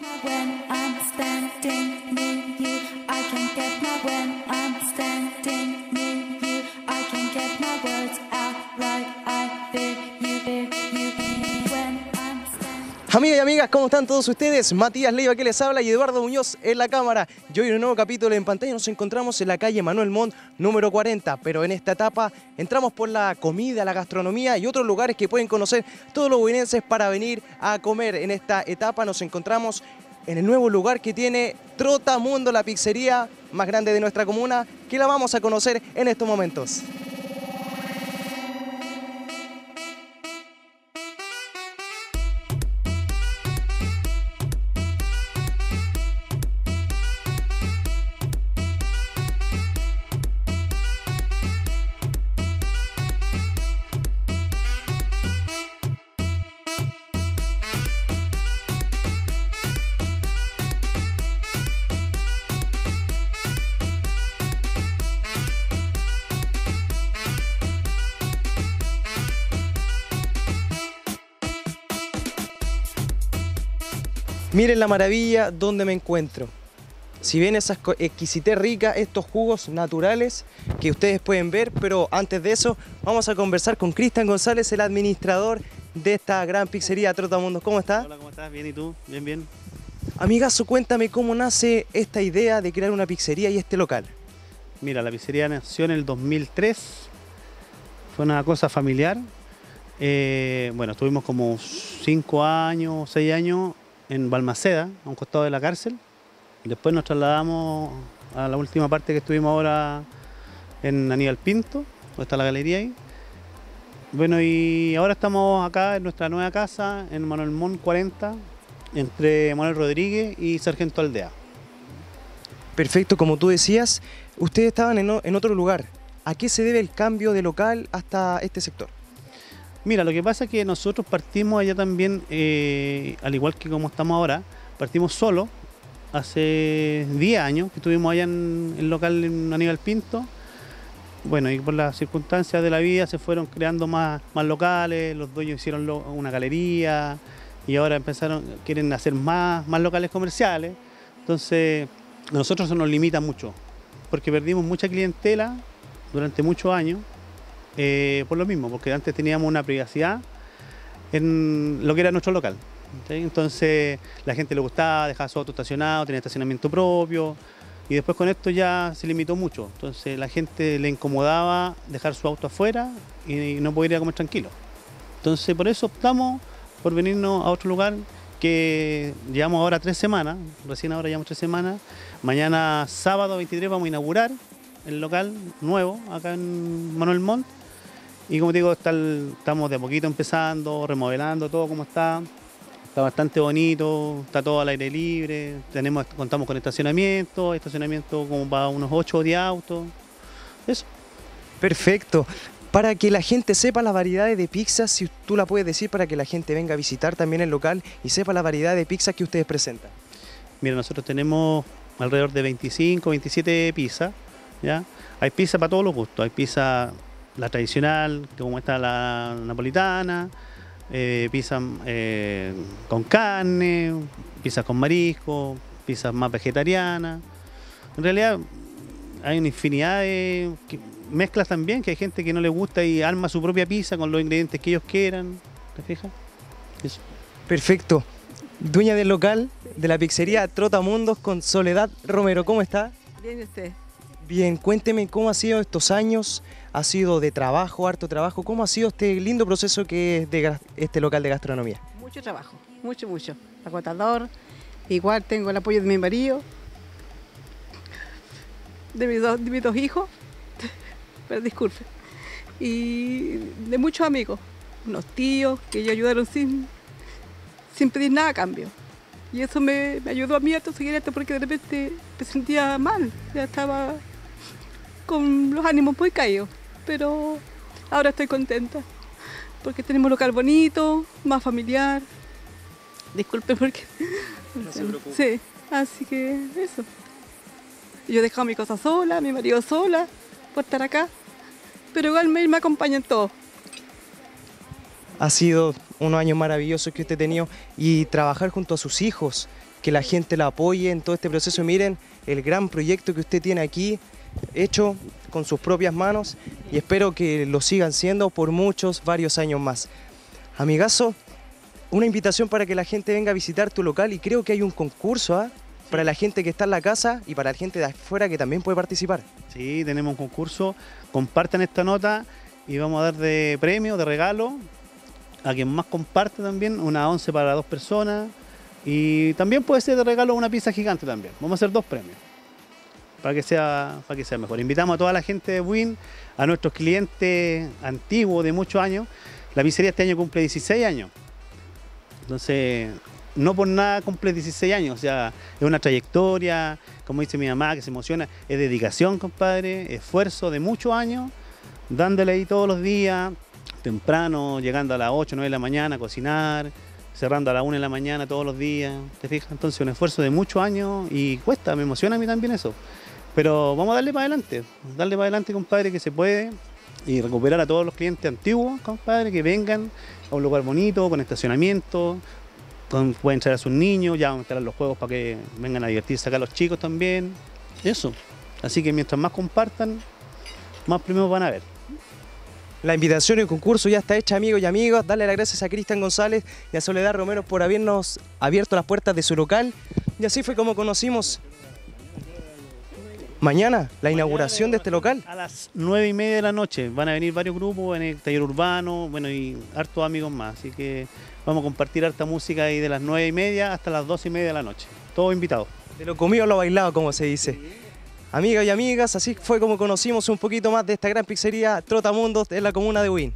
Bye. Amigas y amigas, ¿cómo están todos ustedes? Matías Leiva que les habla y Eduardo Muñoz en la cámara. Y hoy en un nuevo capítulo en pantalla nos encontramos en la calle Manuel Montt número 40, pero en esta etapa entramos por la comida, la gastronomía y otros lugares que pueden conocer todos los buinenses para venir a comer. En esta etapa nos encontramos en el nuevo lugar que tiene Trotamundo, la pizzería más grande de nuestra comuna, que la vamos a conocer en estos momentos. Miren la maravilla donde me encuentro. Si bien esa exco- exquisitez rica, estos jugos naturales que ustedes pueden ver, pero antes de eso vamos a conversar con Cristian González, el administrador de esta gran pizzería Trotamundos. ¿Cómo está? Hola, ¿cómo estás? Bien, ¿y tú? Bien, bien. Amigazo, cuéntame cómo nace esta idea de crear una pizzería y este local. Mira, la pizzería nació en el 2003. Fue una cosa familiar. Eh, bueno, estuvimos como 5 años, 6 años en Balmaceda, a un costado de la cárcel. Después nos trasladamos a la última parte que estuvimos ahora en Aníbal Pinto, donde está la galería ahí. Bueno, y ahora estamos acá en nuestra nueva casa, en Manuel Montt 40, entre Manuel Rodríguez y Sargento Aldea. Perfecto, como tú decías, ustedes estaban en otro lugar. ¿A qué se debe el cambio de local hasta este sector? Mira, lo que pasa es que nosotros partimos allá también, eh, al igual que como estamos ahora, partimos solo hace 10 años que estuvimos allá en el local en Aníbal Pinto. Bueno, y por las circunstancias de la vida se fueron creando más, más locales, los dueños hicieron una galería y ahora empezaron, quieren hacer más, más locales comerciales. Entonces, a nosotros eso nos limita mucho, porque perdimos mucha clientela durante muchos años eh, por lo mismo, porque antes teníamos una privacidad en lo que era nuestro local. Entonces la gente le gustaba, dejaba su auto estacionado, tenía estacionamiento propio. Y después con esto ya se limitó mucho. Entonces la gente le incomodaba dejar su auto afuera y no poder ir a comer tranquilo. Entonces por eso optamos por venirnos a otro lugar que llevamos ahora tres semanas, recién ahora llevamos tres semanas. Mañana sábado 23 vamos a inaugurar el local nuevo acá en Manuel Montt. Y como te digo, está el- estamos de a poquito empezando, remodelando todo como está. Está bastante bonito, está todo al aire libre, tenemos, contamos con estacionamiento, estacionamiento como para unos 8 o 10 autos. Eso. Perfecto. Para que la gente sepa las variedades de pizzas, si tú la puedes decir para que la gente venga a visitar también el local y sepa la variedad de pizzas que ustedes presentan. Mira, nosotros tenemos alrededor de 25, 27 pizzas. ¿ya? Hay pizza para todos los gustos. Hay pizza la tradicional, como está la napolitana, eh, pizza eh, con carne, pizzas con marisco, pizzas más vegetarianas. En realidad hay una infinidad de que- mezclas también, que hay gente que no le gusta y arma su propia pizza con los ingredientes que ellos quieran. ¿Te fijas? Eso. Perfecto. Dueña del local de la pizzería Trotamundos con Soledad Romero. ¿Cómo está? Bien, ¿y usted. Bien, cuénteme cómo ha sido estos años. ¿Ha sido de trabajo, harto trabajo? ¿Cómo ha sido este lindo proceso que es de este local de gastronomía? Mucho trabajo, mucho, mucho. Agotador. Igual tengo el apoyo de mi marido, de mis dos, de mis dos hijos, pero disculpe, y de muchos amigos, unos tíos que ellos ayudaron sin, sin pedir nada a cambio. Y eso me, me ayudó a mí a seguir esto porque de repente me sentía mal, ya estaba con los ánimos muy caídos, pero ahora estoy contenta. porque tenemos un local bonito, más familiar. Disculpe porque... No se preocupe. Sí, así que eso. Yo he dejado mi cosa sola, mi marido sola, por estar acá, pero igual me, me acompañan todos. Ha sido unos años maravillosos que usted ha tenido y trabajar junto a sus hijos, que la gente la apoye en todo este proceso. Miren el gran proyecto que usted tiene aquí, hecho con sus propias manos y espero que lo sigan siendo por muchos, varios años más. Amigazo, una invitación para que la gente venga a visitar tu local y creo que hay un concurso ¿ah? para la gente que está en la casa y para la gente de afuera que también puede participar. Sí, tenemos un concurso. Compartan esta nota y vamos a dar de premio, de regalo, a quien más comparte también, una 11 para dos personas. Y también puede ser de regalo una pizza gigante también. Vamos a hacer dos premios. Para que sea, para que sea mejor. Invitamos a toda la gente de Win, a nuestros clientes antiguos de muchos años. La pizzería este año cumple 16 años. Entonces, no por nada cumple 16 años, o sea, es una trayectoria, como dice mi mamá, que se emociona, es dedicación, compadre, esfuerzo de muchos años, dándole ahí todos los días, temprano, llegando a las 8, 9 de la mañana a cocinar, cerrando a las 1 de la mañana todos los días, ¿te fijas? Entonces, un esfuerzo de muchos años y cuesta, me emociona a mí también eso. Pero vamos a darle para adelante, darle para adelante, compadre, que se puede y recuperar a todos los clientes antiguos, compadre, que vengan a un lugar bonito, con estacionamiento, pueden traer a sus niños, ya van a estar los juegos para que vengan a divertirse acá los chicos también. Eso. Así que mientras más compartan, más premios van a ver. La invitación y el concurso ya está hecha, amigos y amigas. Darle las gracias a Cristian González y a Soledad Romero por habernos abierto las puertas de su local. Y así fue como conocimos mañana la inauguración de este local. A las nueve y media de la noche van a venir varios grupos en el taller urbano, bueno, y hartos amigos más. Así que vamos a compartir harta música ahí de las nueve y media hasta las doce y media de la noche. Todos invitados. De lo comido a lo bailado, como se dice. Amigas y amigas, así fue como conocimos un poquito más de esta gran pizzería Trotamundos en la comuna de Huín.